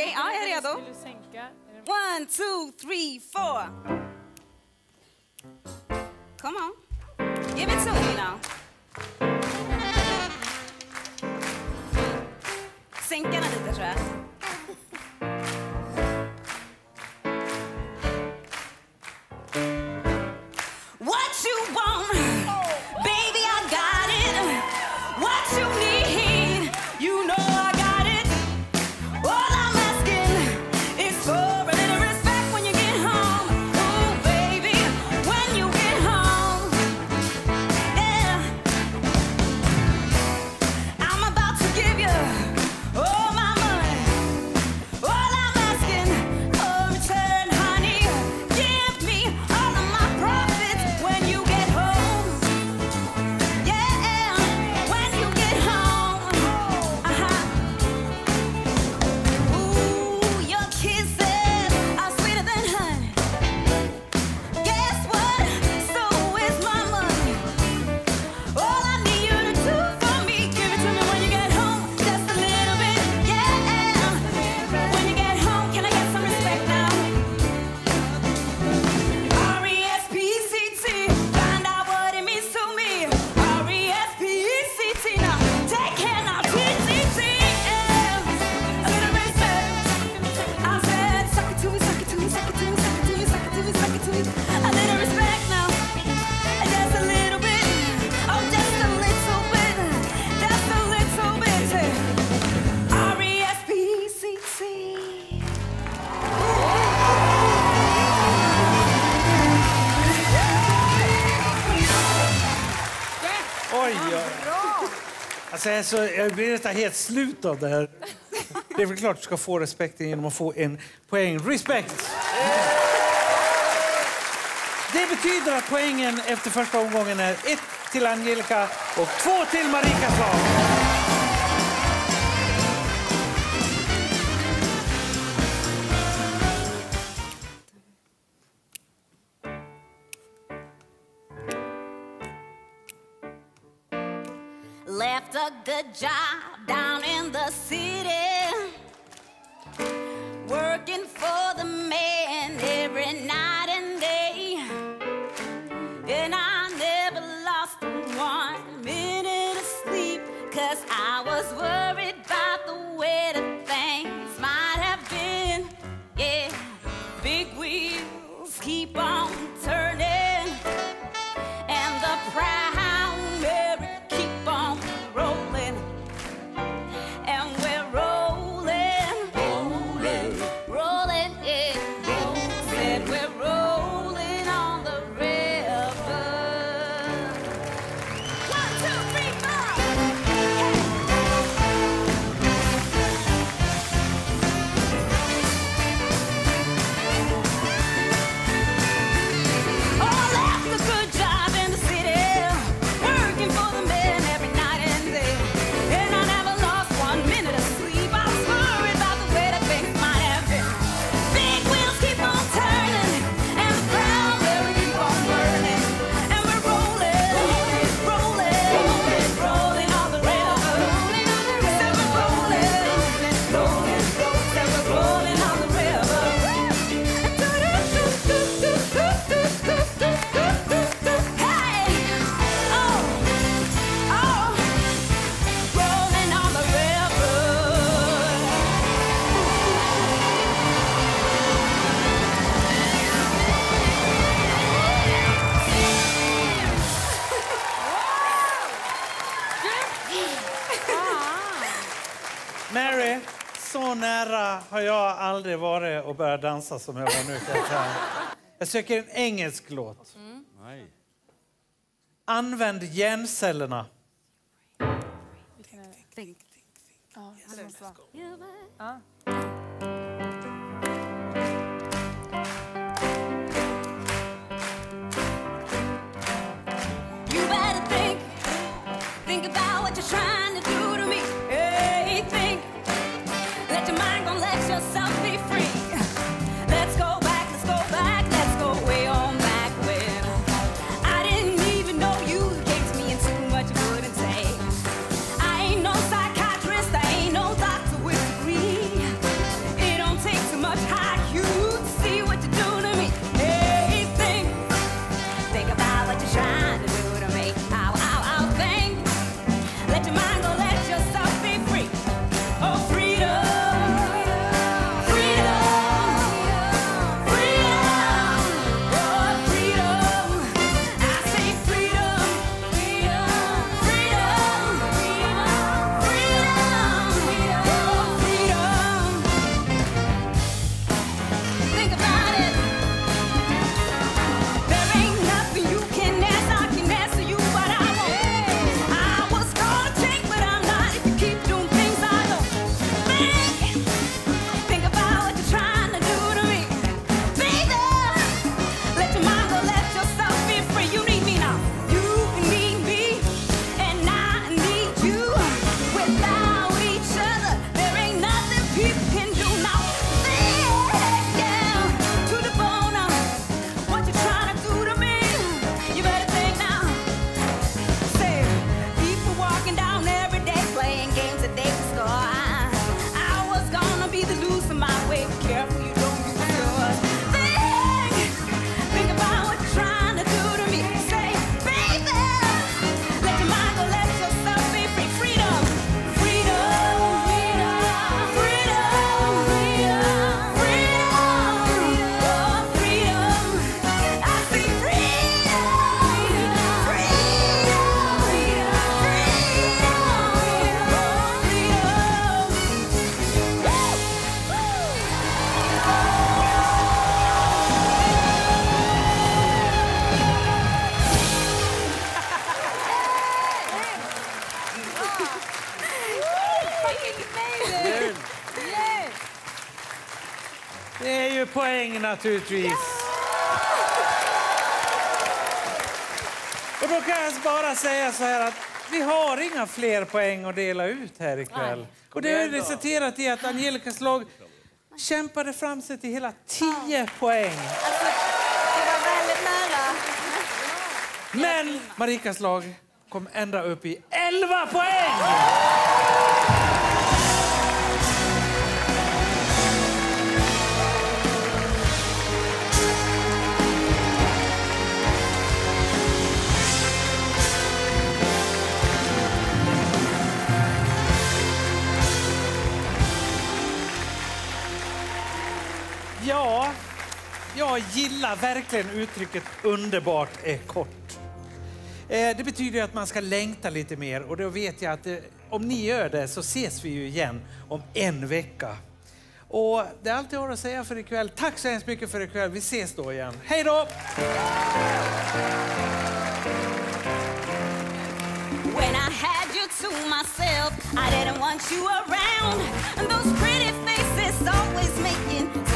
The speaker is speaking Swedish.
Okej, okay, ja, jag är redo. One, two, three, four. Come on. Give it to me now. Sänka den lite, tror jag. Oj, oj. Alltså, alltså, jag blir nästan helt slut av det här. Det är väl klart du ska få respekten genom att få en poäng. Respekt! Det betyder att poängen efter första omgången är ett till Angelica och två till Marika Slav. a job down in the city, working for the mayor. har jag aldrig varit och börjat dansa som jag var nu. Jag söker en engelsk låt. Mm. Använd hjärncellerna. Tänk, You better think, think about what you're trying to do. Poäng naturligtvis. Och då kan jag bara säga så här att vi har inga fler poäng att dela ut här ikväll. Och det har resulterat i att Angelicas lag kämpade fram sig till hela 10 poäng. Alltså, det var väldigt nära. Men Marikas lag kom ända upp i 11 poäng! Jag gillar verkligen uttrycket underbart är kort. Eh, det betyder att man ska längta lite mer och då vet jag att eh, om ni gör det så ses vi ju igen om en vecka. Och det är allt jag har att säga för ikväll. Tack så hemskt mycket för ikväll. Vi ses då igen. Hej då! When I had you to myself, I didn't want you around. And those pretty faces always making